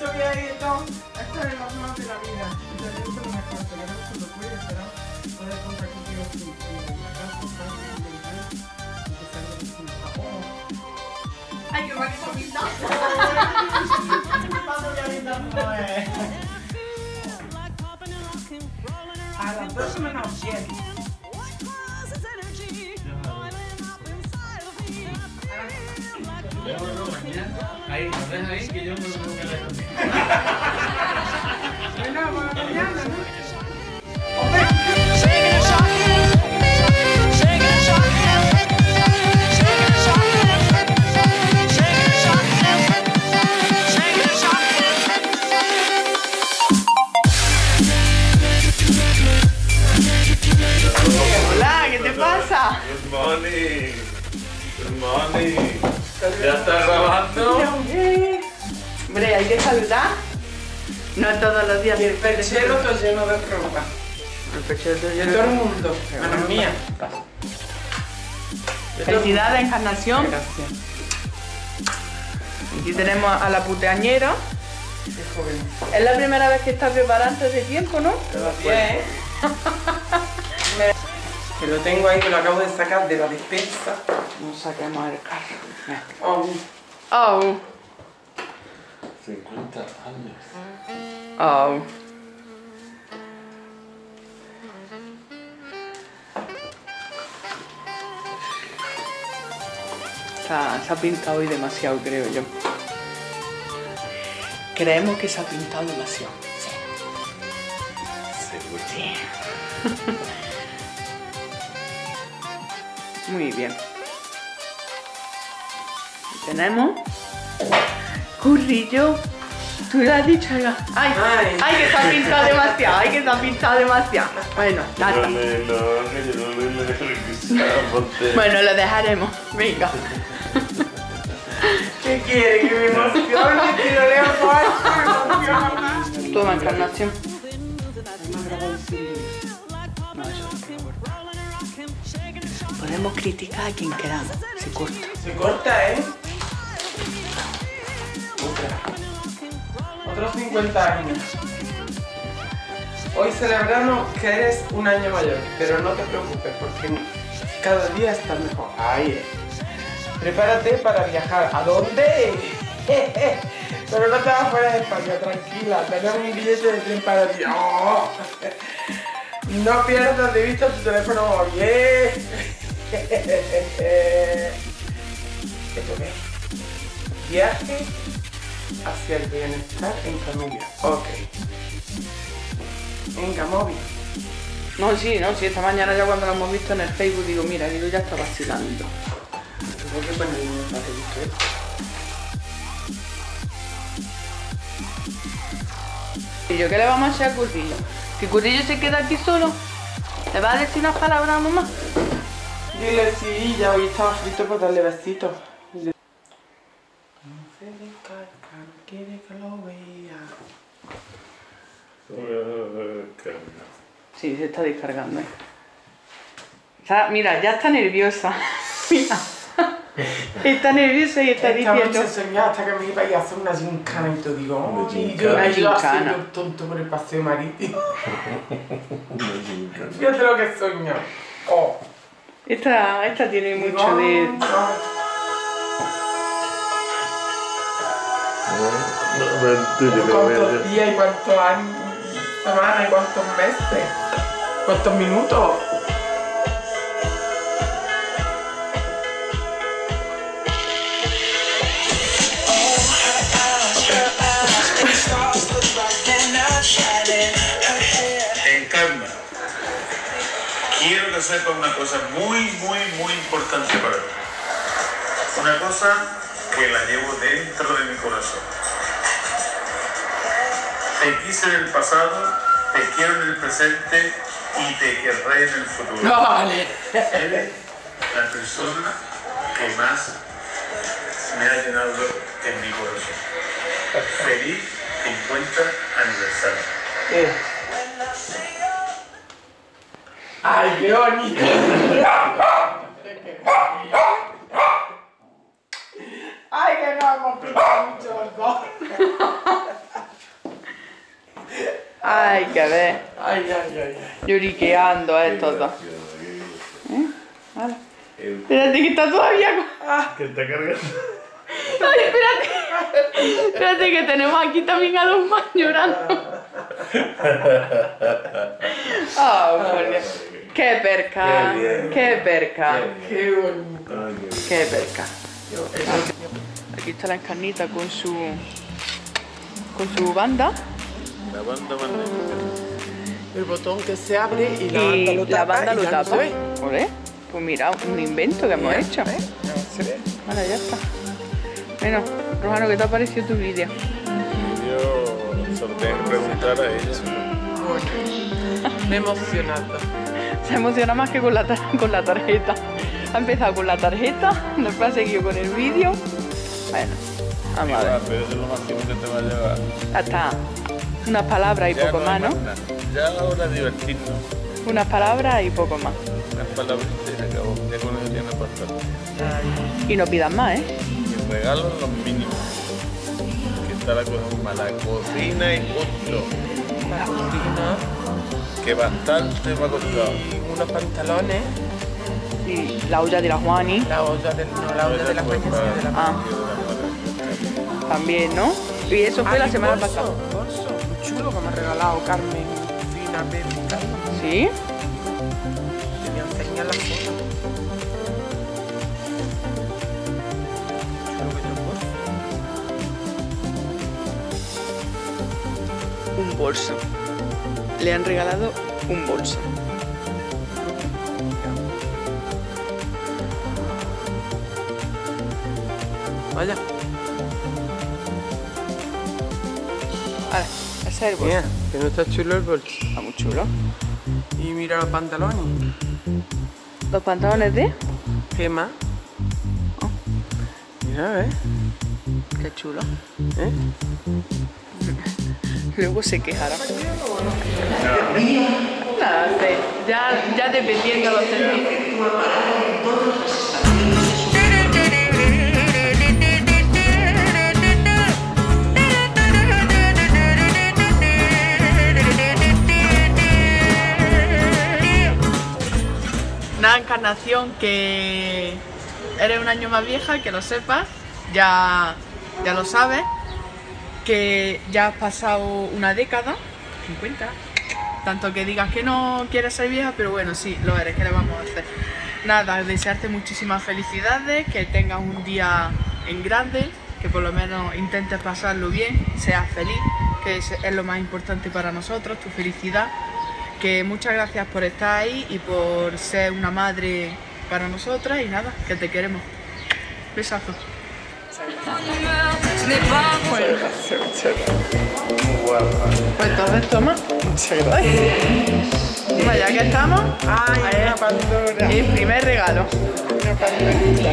después de haber dicho que hay esto, esto es lo más de la vida. Y te digo lo mejor, te queremos cuando puedes, pero puedes contar contigo sin caso, fácil, intentar, y que salga sin favor. Ay, qué mal que se pinta. A las 2 menos Ahí, ¿lo ahí? Que yo me lo a. Bueno, bueno, mañana, ¿no? El perchero todo lleno de ropa. El perchero todo De lleno todo de- el mundo, menos mía. Felicidades, Encarnación. Gracias. Aquí tenemos a la puteañera. Qué joven. Es la primera vez que está preparando de tiempo, ¿no? ¿eh? Me- Que lo tengo ahí, que lo acabo de sacar de la despensa. No saquemos el carro. Oh, Oh, 50 años. oh. Se ha pintado hoy demasiado, creo yo. Creemos que se ha pintado demasiado. Seguro. Muy bien. Tenemos currillo. Tú le has dicho ya. Ay, Ay. ay, que se ha pintado demasiado. Ay, que se ha pintado demasiado. Bueno, ponte. Bueno, lo dejaremos. Venga. ¿Qué quiere? Que me emocione, que me emociona más. Toma encarnación. Podemos criticar a quien queramos. Se corta. Se corta, ¿eh? Otra. Otros 50 años. Hoy celebramos que eres un año mayor, pero no te preocupes porque cada día estás mejor. Ahí es. Prepárate para viajar. ¿A dónde? Pero no te vas fuera de España, tranquila. Tenemos un billete de tren para ti. ¡Oh! No pierdas de vista tu teléfono móvil. ¿Esto qué? Viaje hacia el bienestar en familia. Ok. Venga, móvil. No, sí, no, sí, esta mañana ya cuando lo hemos visto en el Facebook digo, mira, digo, ya está vacilando. ¿Y yo qué le vamos a hacer a Currillo? ¿Que Currillo se queda aquí solo? ¿Le va a decir unas palabras a mamá? Dile sí, ya hoy estaba frito por darle besitos. Dile- No se descarga, no quiere que lo vea. Sí, se está descargando. ¿eh? Mira, ya está nerviosa. mira. Está nerviosa y está Esta diciendo... noche soñaba hasta que me iba a ir a hacer una gincana y te digo, Una "Ay, gincana". yo Una me iba gincana. haciendo el tonto por el paseo marítimo. Fíjate lo que soñó. Oh. Esta, esta tiene Digo, mucho de... "Ah, ¿Cuántos días y cuántos años, semanas y cuántos meses? ¿Cuántos minutos? Que sepa una cosa muy, muy, muy importante para mí. Una cosa que la llevo dentro de mi corazón. Te quise en el pasado, te quiero en el presente y te querré en el futuro. Vale. Eres la persona que más me ha llenado en mi corazón. Feliz 50 aniversario. Eh. Ay, qué bonito. vamos a pintar mucho los dos. Ay, que ver. Ay, ay, ay, ay. Lloriqueando a estos dos. ¿Eh? Hala. Espérate que está todavía con... Que está cargando. Ay, espérate. Espérate que tenemos aquí también a dos más llorando. Ah, por Dios. Qué perca. Qué bien. Qué perca. Qué bonito. Ay, qué. Qué perca. Aquí está la encarnita con su con su banda La banda banda. El botón que se abre y la banda lo la tapa. banda y lo tapa. Pues mira, un invento que hemos hecho. ¿Eh? Ya no se ve. Ahora ya está. Bueno, Rojano, ¿qué te ha parecido tu vídeo? Tengo que preguntar a ella. Bueno, me he emocionado. Se emociona más que con la, con la tarjeta. Ha empezado con la tarjeta, después ha seguido con el vídeo. Bueno, vamos a ver. Pero eso es lo máximo que te va a llevar. Ya está. Unas palabras y Ya poco no más, ¿no? nada. Ya ahora divertirnos. Unas palabras y poco más. Unas palabras y se acabó. Ya con eso tiene bastante. Y no pidas más, ¿eh? Y regalos los mínimos. Que está la cosa la cocina y punto. La cocina Que bastante me ha costado. y unos pantalones. Y la olla de la Juani La olla del, no, la olla de la Pues, mañana, sino de la Ah. también, ¿no? Y eso fue Ah, la y semana pasada. bolso, muy chulo que me ha regalado Carmen Fina Carmen. ¿Sí? Te voy a enseñar la foto. Chulo que te bolso. Un bolso. Le han regalado un bolso. Vaya, Ahora, ese es el bolso. mira, que no está chulo el bolso. Está muy chulo. Y mira los pantalones. Los pantalones de... ¿Qué más? Mira, ¿ves? Qué chulo. ¿Eh? Luego se quejará. Nada. Ya, ya dependiendo de los sentimientos. Nada, Encarnación, que eres un año más vieja, que lo sepas, ya, ya lo sabes, que ya has pasado una década, 50, tanto que digas que no quieres ser vieja, pero bueno, sí, lo eres, ¿qué le vamos a hacer? Nada, desearte muchísimas felicidades, que tengas un día en grande, que por lo menos intentes pasarlo bien, seas feliz, que es, lo más importante para nosotros, tu felicidad que muchas gracias por estar ahí y por ser una madre para nosotras y nada, que te queremos. Pues entonces toma. Muchas gracias. Vaya que estamos. Ay, una. Pandora. El primer regalo. Una Pandorita.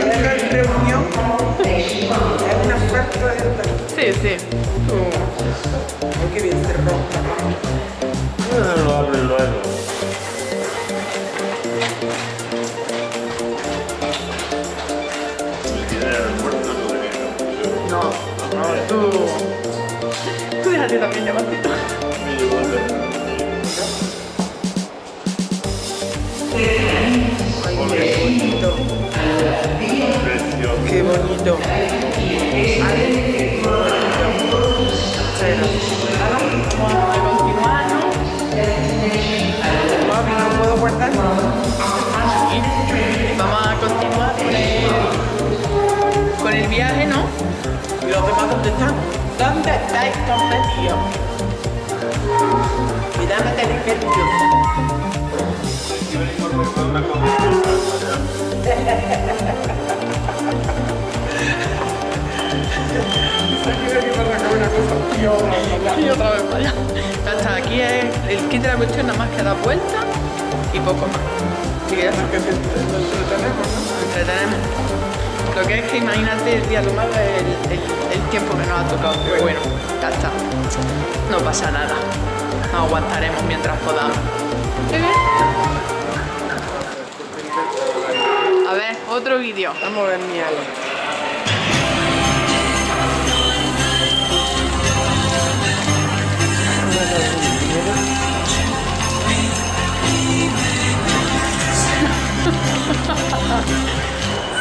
Una reunión es una oferta de Sí, sí. Oh, qué bien se rompe. Lo abre luego. No, no, tú. Tú déjate también llamarte. Ay, qué bonito. Qué bonito. Ay, ¿no puedo guardar? Vamos a continuar con el, con el viaje, ¿no? ¿Y los demás dónde están? ¿Dónde estáis competidos? Mira, me tenéis que Y otra vez para allá. Ya está, aquí es el kit de la cuestión, nada más que da vuelta y poco más. Así que ya. Nos entretenemos, ¿no? Entretenemos. Lo que es que imagínate el día lunes el, el, el tiempo que nos ha tocado. Pero bueno, ya está. No pasa nada. Aguantaremos mientras podamos. A ver, otro vídeo. Vamos a ver mi Ale.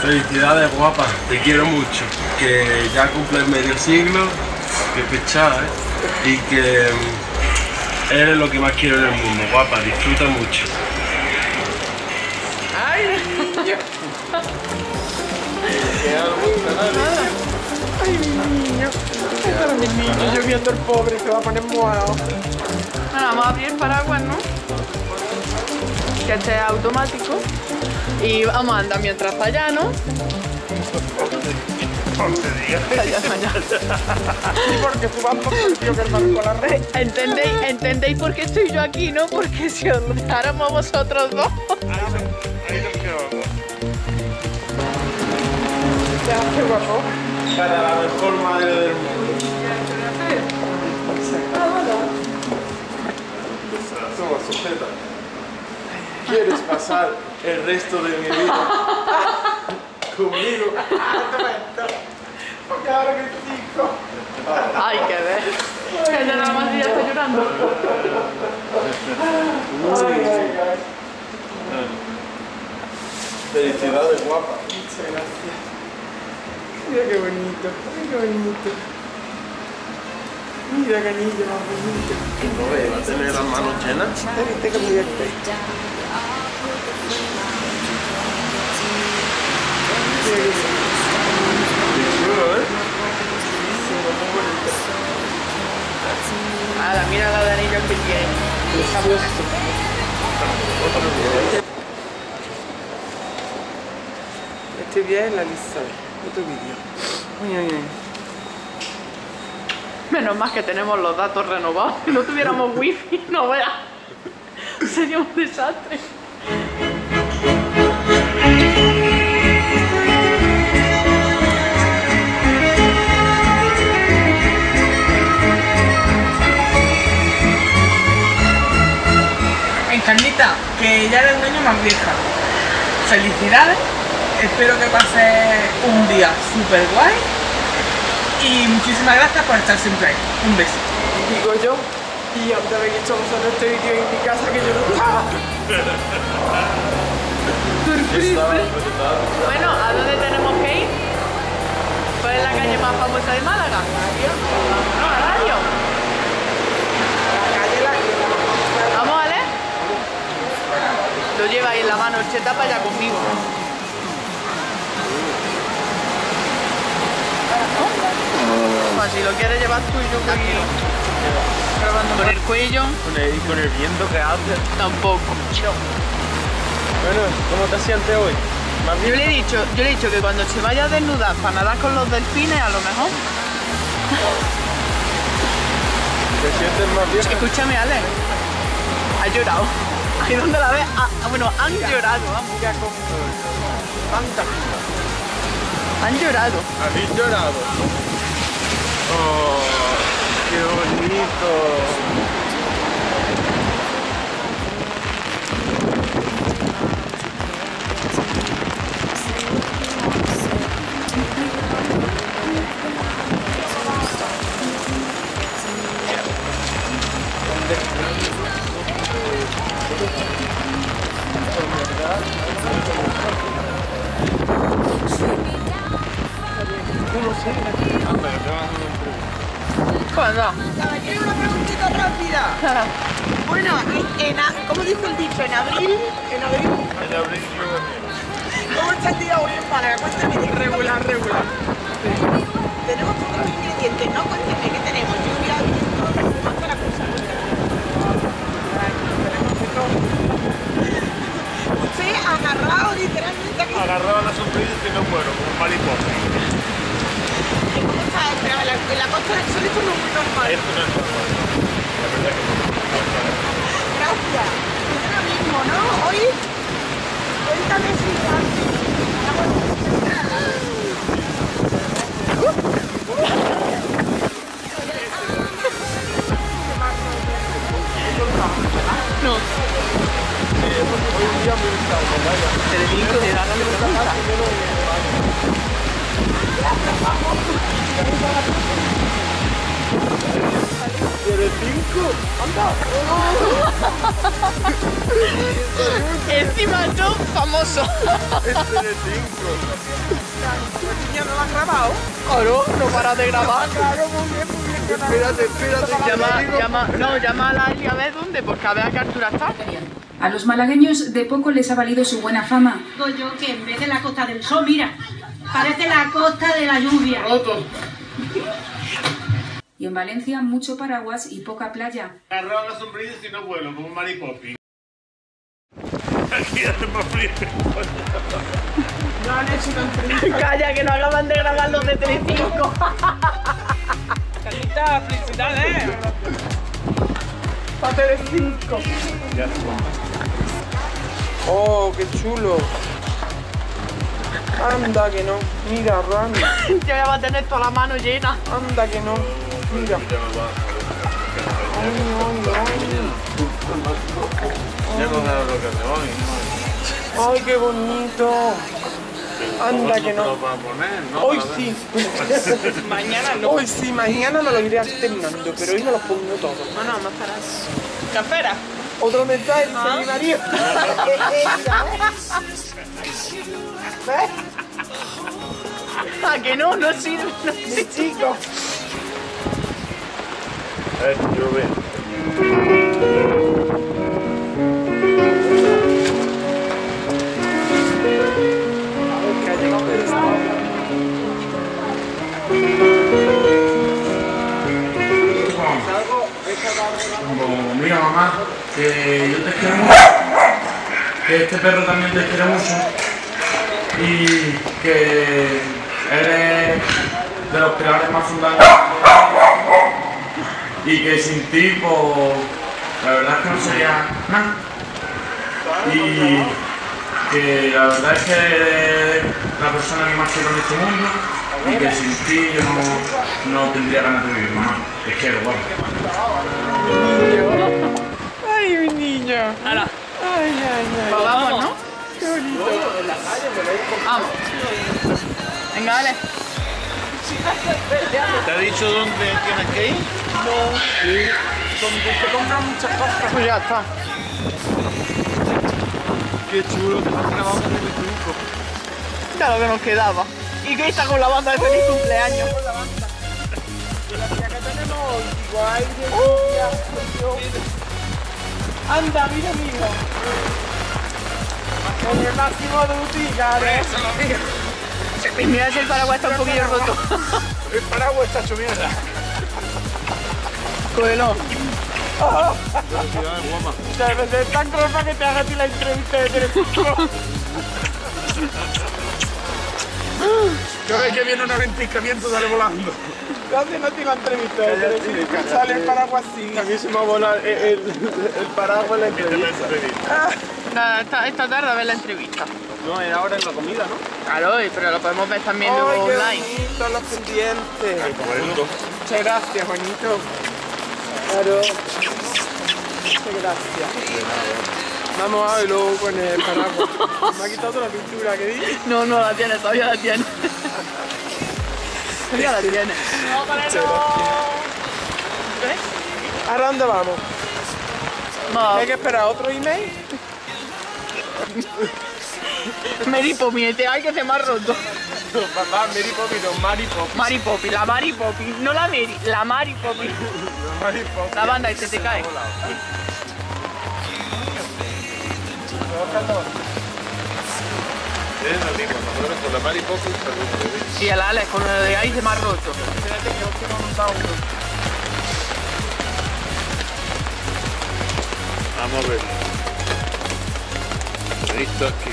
Felicidades guapa, te quiero mucho. Que ya cumples medio siglo, que fechada, ¿eh? Y que mm, eres lo que más quiero en el mundo, guapa, disfruta mucho. ¡Ay, niño! ¡Ay, mi niño! Ay, mi niño, yo viendo el pobre se va a poner morado. Bueno, vamos a abrir el paraguas, ¿no? Que este es automático. Y vamos a andar mientras para allá, ¿no? Allá. Sí, porque tú vas por el tío que el marco la red. ¿Entendéis, ¿Entendéis por qué estoy yo aquí, no? Porque si os dejáramos vosotros dos. Ya, qué guapo. Para la mejor madre del mundo. Toma, sujeta. ¿Quieres pasar el resto de mi vida conmigo? Porque ahora que chico. Ay, qué ver. Ella nada más ya está llorando. Ay, ay, ay. Felicidades, guapa. Muchas gracias. Mira qué bonito, mira qué bonito. Mira qué anillo más bonito. No ve, va a tener las manos llenas. Viste que me ¿eh? Nada, mira la de anillos que tiene. Estoy bien, la Lisa. Otro vídeo. Menos más que tenemos los datos renovados. Si no tuviéramos wifi, no veas. Sería un desastre. Encarnita, que ya eres un año más vieja. Felicidades. Espero que pases un día súper guay. Y muchísimas gracias por estar siempre ahí. Un beso. Digo yo. Y antes de haber hecho vosotros este vídeo en mi casa que yo no estaba. Bueno, ¿a dónde tenemos que ir? ¿Cuál es la calle más famosa de Málaga? No, a Radio. La calle la Vamos, Ale. Lo lleva ahí en la mano, el cheta para allá conmigo. Pues si lo quieres llevar tú y yo voy grabando con el cuello, Con el, con el viento que hace. tampoco. Bueno, ¿cómo te sientes hoy? ¿Más Yo le he dicho, yo le he dicho que cuando se vaya a desnudar para nadar con los delfines, a lo mejor. ¿Te sientes más bien? Escúchame, Ale. Ha llorado. Ahí donde la ves, ah, bueno, han llorado, Han llorado. ¿Habéis llorado? Oh, qué bonito. ¿Cuándo? Caballero, una preguntita rápida. Bueno, en, a- ¿cómo dice el dicho? ¿En abril? ¿En abril? En abril ¿Cómo está el día hoy en Málaga? Cuéntame. regular, regular. Tenemos todos los ingredientes, ¿no? Cuéntame, muy ¿Ya no lo has grabado? Claro, no para de grabar. Claro, muy bien, muy bien. Espérate, espérate. Llama, llama, no, llama a la y a ver dónde, porque a ver a qué altura está. A los malagueños de poco les ha valido su buena fama. Digo yo que en vez de la costa del sol, mira, parece la costa de la lluvia. Y en Valencia mucho paraguas y poca playa. Agarrado la sombrilla si no vuelo, como un maripopi. Aquí hacemos frío. No han hecho una entrevista. Calla, que no acaban de grabar los de Telecinco. Carlita, felicidades. Para Telecinco. Oh, qué chulo. Anda que no. Mira, Rami. Ya va a tener toda la mano llena. Anda que no. Mira. Ay, ay, ay. Ya voy. Ay, qué bonito. Anda que no. lo vas a poner, ¿no? Hoy sí. mañana no. Hoy sí, mañana me lo iré alternando, pero hoy me los pongo todos. No, no, más para. ¿Cafera? Otro mensaje dice mi marido. ¿A que no? No sirve. No Mi sirve. chico. Eh, perro también te quiere mucho y que eres de los pilares más fundamentales y que sin ti, pues, la verdad es que no sería nada. Y que la verdad es que eres la persona que más quiero en este mundo y que sin ti yo no, no tendría ganas de vivir, mamá. Te quiero, guapo. Ay, mi niño. Ahora, Ay, ay, pues vamos, ¿no? Qué bonito. Vamos. Venga, dale. ¿Te ha dicho dónde tienes que ir? Donde te compran muchas cosas. Pues ya está. Qué chulo, te has grabado con el truco. Ya lo que nos quedaba. ¿Y qué está con la banda de feliz cumpleaños? Y acá tenemos igual Anda, mira, amigo. Con el máximo de utilidades. Y mira si el paraguas está un poquillo roto. El paraguas está hecho mierda. Cógelo. Ser tan ropa que te haga a ti la entrevista de Telecinco. Cada vez que viene un aventiscamiento sale volando. Gracias, no te la entrevista. Sale el paraguas así. A mí se me va a volar el, el, el paraguas en la entrevista. Nada, esta, esta tarde a ver la entrevista. No, era ahora en la comida, ¿no? Claro, pero lo podemos ver también luego Ay, qué online. bonito los pendientes. Muchas gracias, Juanito. Claro. Muchas gracias. Vamos a verlo con el paraguas. Me ha quitado toda la pintura que di. No, no la tiene, todavía la tiene. todavía la tiene. ¿Ahora dónde vamos? No, ¿Hay que esperar otro email? Mary Poppy, este hay que se me ha roto. Papá, Mary Poppy, no, Mary Poppy. Mary Poppy, la Mary Poppy, no la Mary, la Mary Poppy. Mary Poppy. La banda y se te cae. Es lo mismo, nosotros con la el Alex con lo de ahí se me ha roto. Vamos a ver. Listo aquí.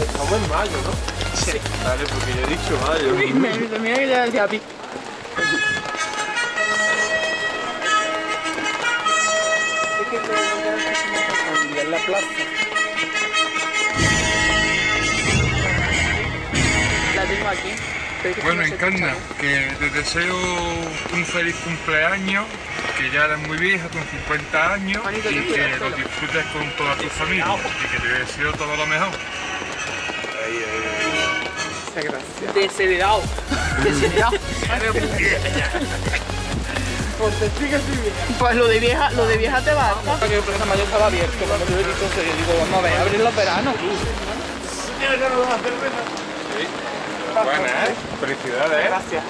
Estamos en mayo, ¿no? Sí. Vale, porque yo he dicho mayo. Que le la plaza. La tengo aquí. Bueno, Encarna, que te deseo un feliz cumpleaños, que ya eres muy vieja, con 50 años, y que lo disfrutes con toda tu familia, y que te deseo todo lo mejor. Muchas gracias. Desheredado. Desheredado. Soy vieja. Pues lo de vieja, lo de vieja te basta. Que el Plaza Mayor estaba abierto, cuando yo he visto eso, yo digo, vamos a ver, abrir los veranos. Buena, ¿eh? Felicidades, ¿eh? Gracias.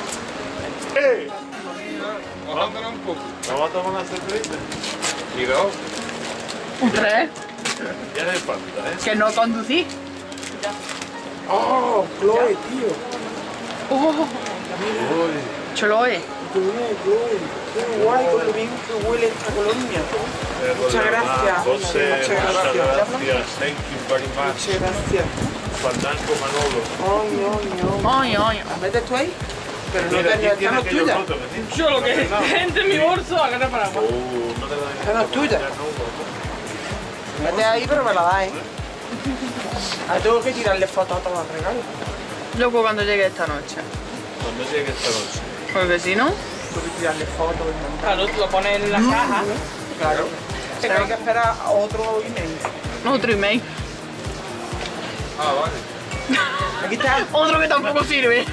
Bajándonos un poco. ¿Vamos a tomar una cerveza? Y dos. Un tres. Ya le falta, ¿eh? Que no conducí. Oh, Chloe, tío. Oh, Chloe. Qué guay con lo bien que huele esta colonia. Muchas gracias. José, Muchas muchas gracias. gracias. Thank you very much. Muchas gracias. Fandango Manolo. Ay, ay, ay. Ay. ¿Metes tú ahí? Pero no Mira, te aquí esta tiene no es tuya. roto, ¿me Yo lo que entre en mi bolso, agarra para agua. Uh, no te lo Esta no es tuya. Mete ahí, pero me la das, ¿eh? Ahora tengo que tirarle fotos a todos los regalos. Luego cuando llegue esta noche. Cuando llegue esta noche. Porque si que tirarle fotos y. Claro, tú lo pones en la caja. Claro. Tengo que esperar a otro email. otro email. Ah, vale. Aquí está. Otro que tampoco sirve.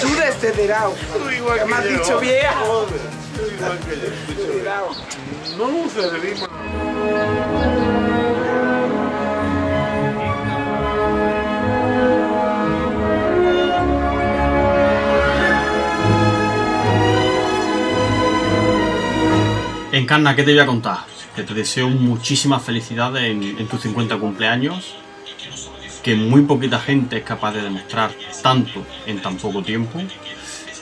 Tú desesperado. Que me has dicho vieja. Igual que yo. Desesperado. No servimos. Encarna, ¿qué te voy a contar? Que te deseo muchísimas felicidades en, en tus 50 cumpleaños, que muy poquita gente es capaz de demostrar tanto en tan poco tiempo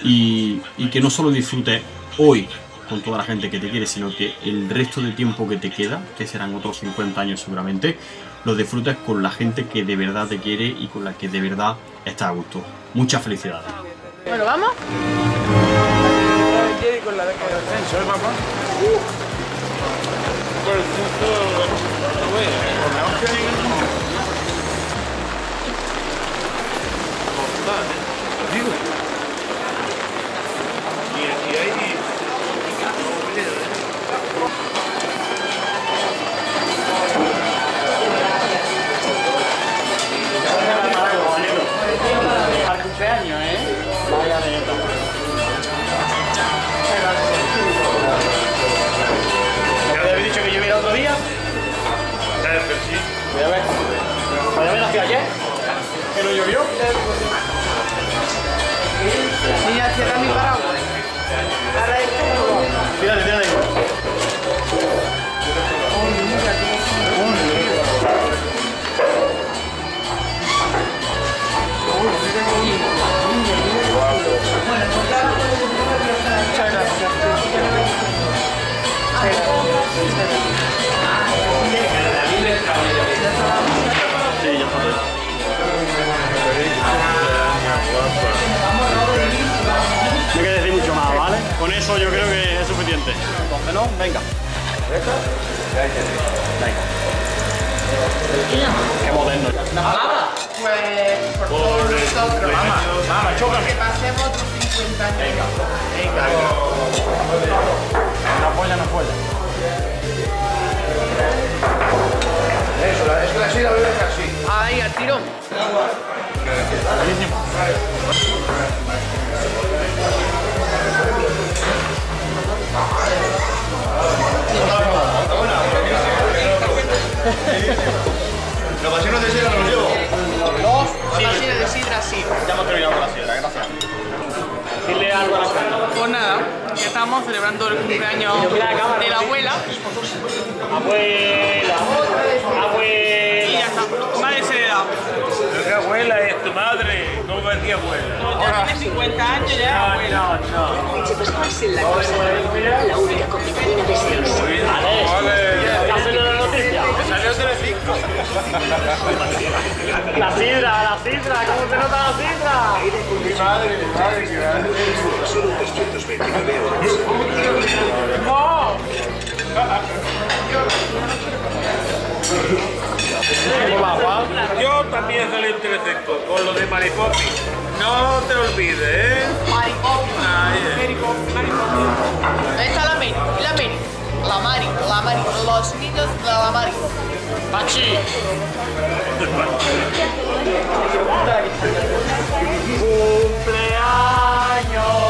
y, y que no solo disfrutes hoy con toda la gente que te quiere, sino que el resto de tiempo que te queda, que serán otros 50 años seguramente, lo disfrutes con la gente que de verdad te quiere y con la que de verdad estás a gusto. Muchas felicidades. Bueno, vamos. Jerry con la beca Qué moderno. Pues por todos nosotros. Mamá, chócame. Que pasemos otros 50 años. Venga. No apoya, no apoya. Eso, es que la silla bebe así. Ahí, al tirón. Los vasitos de sidra me los llevo. Dos. Sí. Vasines de sidra, sí. Ya hemos terminado con la sidra, gracias. Dile algo a la gente. Pues nada, que estamos celebrando el cumpleaños de la abuela Abuela. y Abuela. ya está. Va desheredado. ¿Qué abuela es tu madre? ¿Cómo va ti abuela? Ya tiene 50 años ya, abuela. La única con vitamina B6. Vale. La sidra, la sidra, ¿cómo se nota la sidra? Mi madre, mi madre, mi madre. ¡No! Yo también salí un telecenco con lo de Maripopi. No te olvides, ¿eh? ¿eh? Maripopi. Maripopi, Ahí está la Mari, la Mari, la Mari, la Mari, los niños de la Mari. Bakshi. Cumpleaños.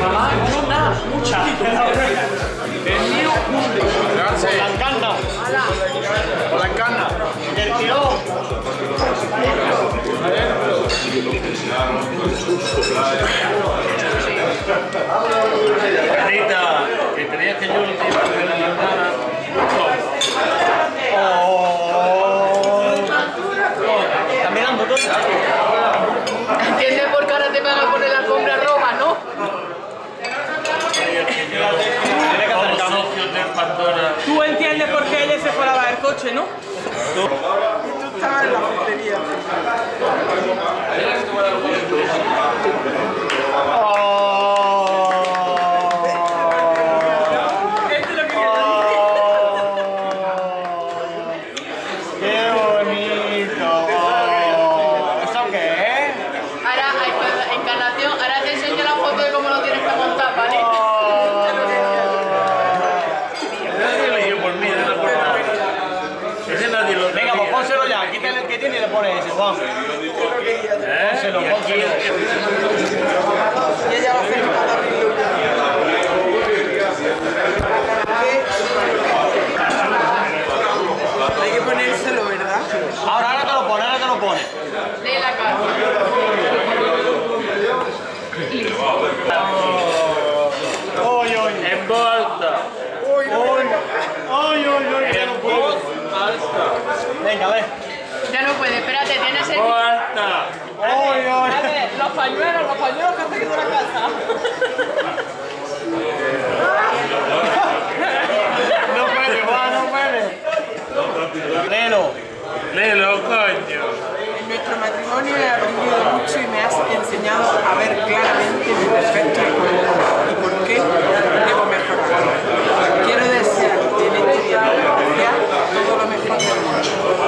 mamá, una, mucha. El mío, un. Gracias. La. La. El tirón. noche, ¿no? En la frutería. que tiene le pone ese, Juan. ¿Eh? Pónselo, pónselo. Y ella va a Hay que ponérselo, ¿verdad? Ahora, ahora te lo pone, ahora te lo pone. Lee la cara. Oy, oy. En volta. Oy, oy, oy, no puede. Espérate, tienes el... ¡Corta! ¡Oy, los pañuelos, los pañuelos que has seguido la casa. no puede, va, no puede. Léelo. Léelo, coño. En nuestro matrimonio he aprendido mucho y me has enseñado a ver claramente mis defectos y por qué debo mejorar. Quiero desearte en este día especial todo lo mejor del mundo.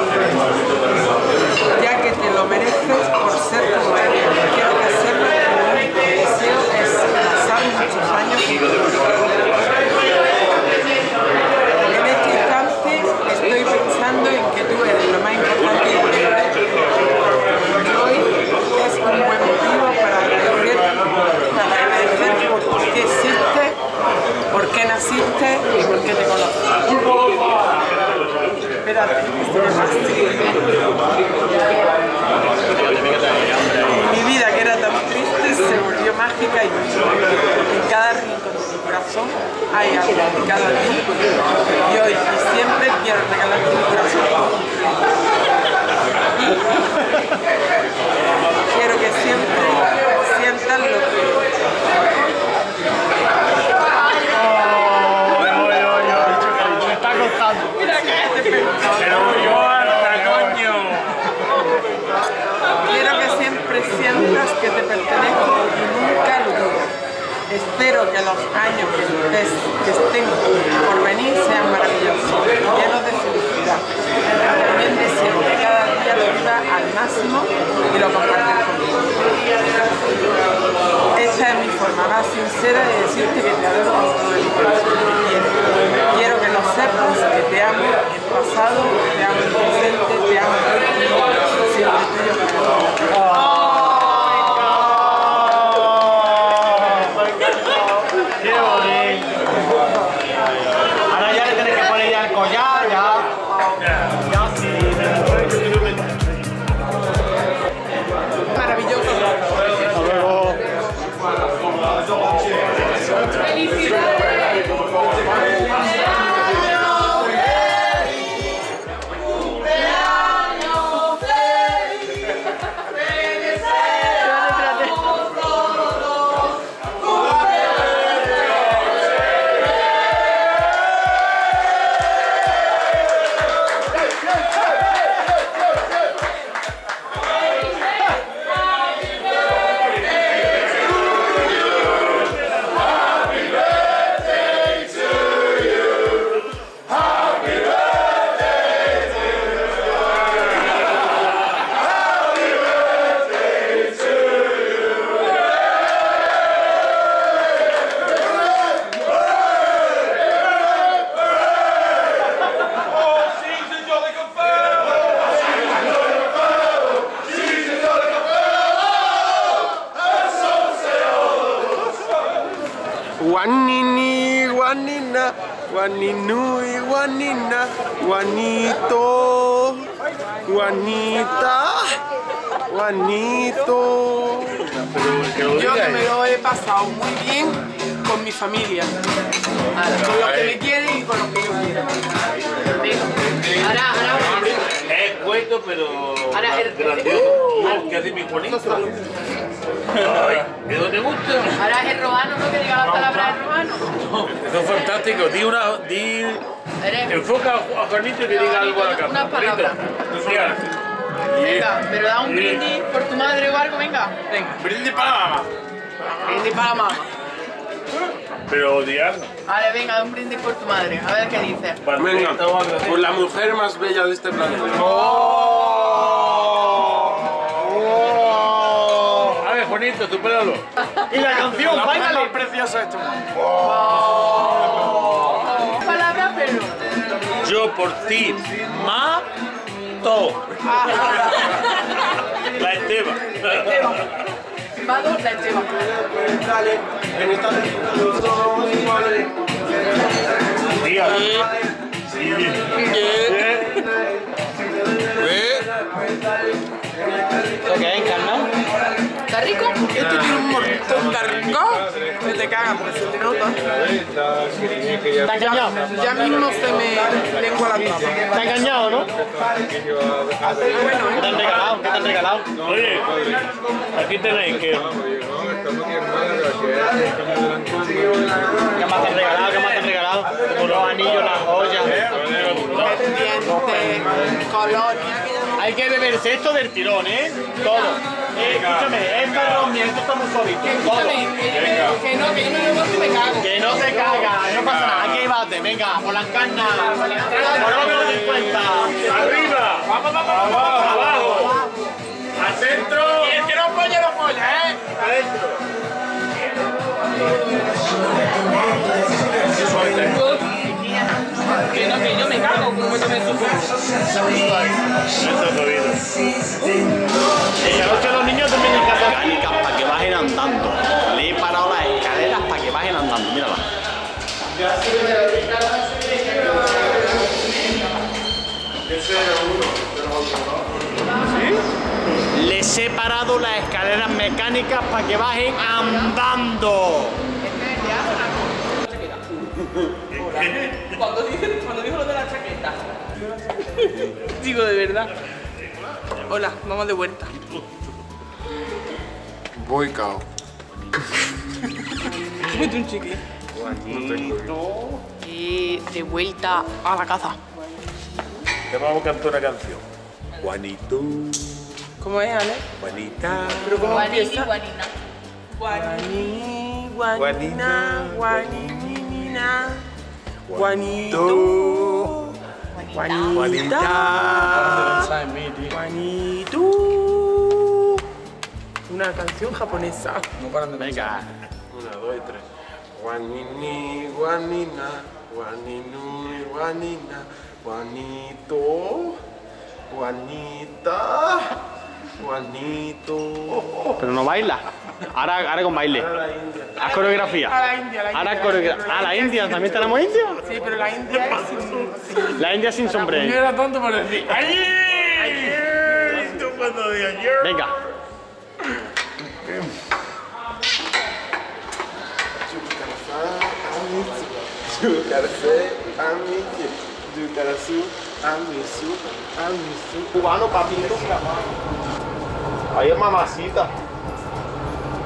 más sincera de decirte que te adoro con todo el corazón. Quiero que lo sepas, que te amo el pasado, te amo el presente, te amo el futuro, siempre tuyo para ti. Familia. Con los que me quieren y con los que yo quiero. Ahora, ahora. Es cuento, pero Ahora, el- grandioso. Oh, ¿Qué hace mi Juanito? ¿De dónde gusta? Ahora es el romano, ¿no? Que diga la palabra el romano. Eso es fantástico. Di una. Di... Enfoca a Juanito y que diga algo a la cámara. Di algo. Venga, pero da un brindis por tu madre o algo, venga. Venga. Brindis para mamá. Brindis para mamá. Pero di algo. Vale, venga, da un brindis por tu madre. A ver qué dice. Venga, por la mujer más bella de este planeta. A ver, Juanito, supéralo. Y la canción, La más preciosa de este mundo. Palabra, pero. Yo por ti mato. La Esteba. Va dos, la Este tiene un montón cargado. Se te caga porque se te nota. ¿Está engañado? Ya mismo se me lengua la tapa. ¿Está engañado, no? ¿Qué te han regalado? ¿Qué te han regalado? Oye, aquí tenéis que. ¿Qué más te han regalado? ¿Qué más te han regalado? Como los anillos, las joyas. Pendiente, colonia. Hay que beberse esto del tirón, ¿eh? Todo. Eh, escúchame, es perrón mío, esto está muy suavito. Que no, que yo no lo me cago. Que no se caga, no pasa nada. Aquí bate, venga, por las carnas. Por lo menos 50. ¡Arriba! Vamos, vamos, vamos, vamos. ¡Abajo! ¡Al centro! Que no, que yo me cago. Como me. Esta los niños. Mecánicas para que bajen andando. Le he parado las escaleras para que bajen andando. Mírala. Les he parado las escaleras mecánicas para que bajen andando. Cuando dijo, cuando dijo lo de la chaqueta. Digo de verdad. Hola, vamos de vuelta. Voy cao. Súbete un chiqui. Y de vuelta a la casa. Te vamos a cantar una canción. Juanito, ¿Cómo es, Ale? Juanita. ¿Pero cómo Guanini, empieza? guanina. Guani, guanina, guaninina, guanito, guanita, guanito. Una canción japonesa. Venga. Una, dos y tres. Guanini, guanina, guaninu, guanina, guanito, guanita, guanito. Pero no baila. Ahora, ahora con baile. Haz coreografía. A la India, la India. Ahora coreografía. Ah, la India. ¿También tenemos India? Sí, pero la India es sin... La India sin sombrero. era tonto por decir. ¡Ayer! Tú cuando de ayer. Venga. Cubano, papito. Ahí es mamacita.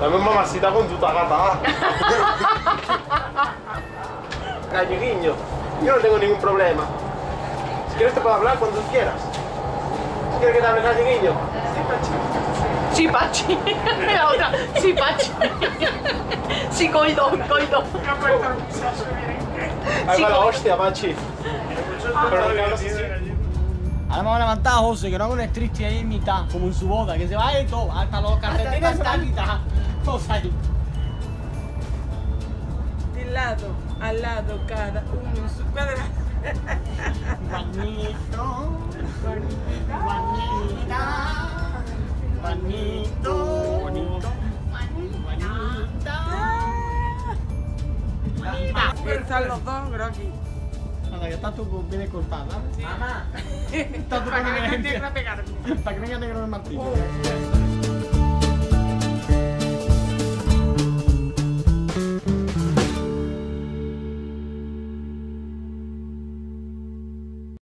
Dame mamacita con tu tagata. Galleguiño, yo no tengo ningún problema. Si quieres te puedo hablar cuando tú quieras. Si quieres que te hable galleguiño. Sí, Pachi. La otra. Sí, Pachi. Sí, coido, coido. Ahí va la hostia. Pero no así. Ahora me voy a levantar a José, que no hago un striptease ahí en mitad, como en su boda, que se va de todo, hasta los calcetines se van a mitad. Cosa ahí. De lado a lado, cada uno en su cuadrado. Juanito, Juanita, Juanito, Juanita. están los dos. Nada, que estás tú con vienes cortada. Mamá. Estás tú Para con que la no gente. tenga pegarme. Para que venga negro el martillo.